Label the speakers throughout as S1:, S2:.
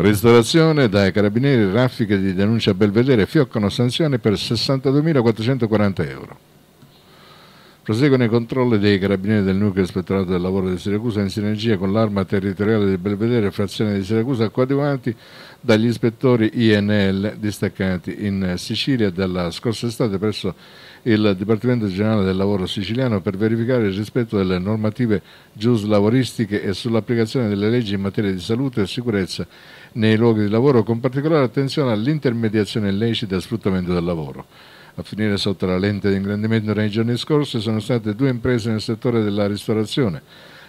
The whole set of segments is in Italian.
S1: Ristorazione dai carabinieri raffiche di denuncia a Belvedere fioccano sanzioni per 62.440 euro. Proseguono i controlli dei carabinieri del nucleo ispettorato del lavoro di Siracusa in sinergia con l'arma territoriale di Belvedere, frazione di Siracusa, coadiuvati dagli ispettori INL distaccati in Sicilia dalla scorsa estate presso il Dipartimento Generale del Lavoro siciliano per verificare il rispetto delle normative giuslavoristiche e sull'applicazione delle leggi in materia di salute e sicurezza nei luoghi di lavoro, con particolare attenzione all'intermediazione illecita e sfruttamento del lavoro. A finire sotto la lente di ingrandimento nei giorni scorsi sono state due imprese nel settore della ristorazione.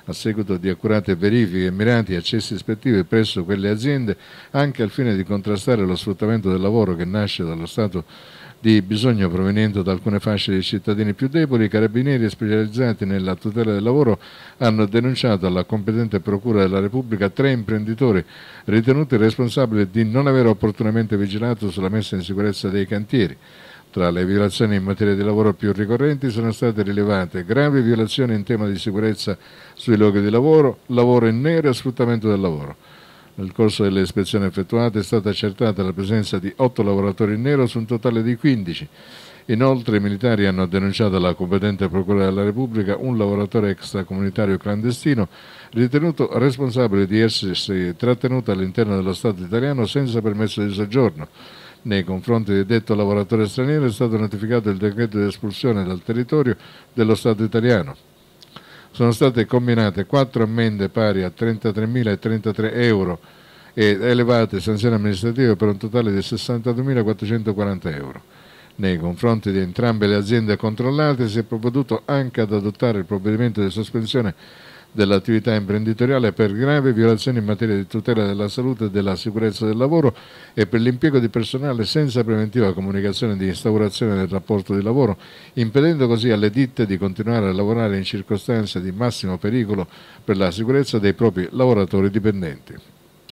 S1: A seguito di accurate verifiche e mirati accessi ispettivi presso quelle aziende, anche al fine di contrastare lo sfruttamento del lavoro che nasce dallo stato di bisogno proveniente da alcune fasce di cittadini più deboli, i carabinieri specializzati nella tutela del lavoro hanno denunciato alla competente Procura della Repubblica tre imprenditori ritenuti responsabili di non aver opportunamente vigilato sulla messa in sicurezza dei cantieri. Tra le violazioni in materia di lavoro più ricorrenti sono state rilevate gravi violazioni in tema di sicurezza sui luoghi di lavoro, lavoro in nero e sfruttamento del lavoro. Nel corso delle ispezioni effettuate è stata accertata la presenza di 8 lavoratori in nero su un totale di 15. Inoltre i militari hanno denunciato alla competente Procura della Repubblica un lavoratore extracomunitario clandestino ritenuto responsabile di essersi trattenuto all'interno dello Stato italiano senza permesso di soggiorno nei confronti di detto lavoratore straniero è stato notificato il decreto di espulsione dal territorio dello Stato italiano. Sono state combinate quattro ammende pari a 33.033 euro e elevate sanzioni amministrative per un totale di 62.440 euro. Nei confronti di entrambe le aziende controllate si è provveduto anche ad adottare il provvedimento di sospensione dell'attività imprenditoriale per gravi violazioni in materia di tutela della salute e della sicurezza del lavoro e per l'impiego di personale senza preventiva comunicazione di instaurazione del rapporto di lavoro, impedendo così alle ditte di continuare a lavorare in circostanze di massimo pericolo per la sicurezza dei propri lavoratori dipendenti.